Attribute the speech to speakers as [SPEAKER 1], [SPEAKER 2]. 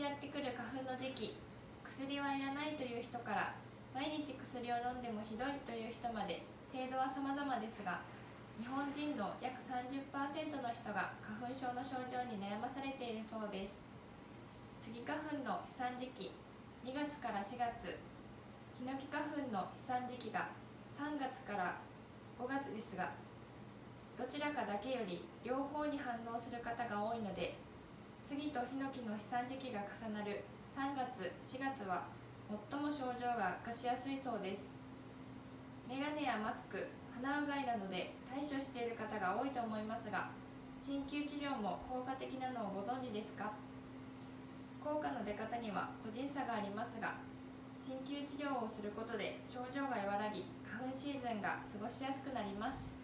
[SPEAKER 1] やってくる花粉の時期薬はいらないという人から毎日薬を飲んでもひどいという人まで程度は様々ですが日本人の約30%の人が花粉症の症状に悩まされているそうです。スギ花粉の飛散時期2月から4月ヒノキ花粉の飛散時期が3月から5月ですがどちらかだけより両方に反応する方が多いので杉とヒノキの飛散時期が重なる。3月4月は最も症状が悪化しやすいそうです。メガネやマスク鼻うがいなどで対処している方が多いと思いますが鍼灸治療も効果的なのをご存知ですか？効果の出方には個人差がありますが鍼灸治療をすることで症状が和らぎ花粉シーズンが過ごしやすくなります。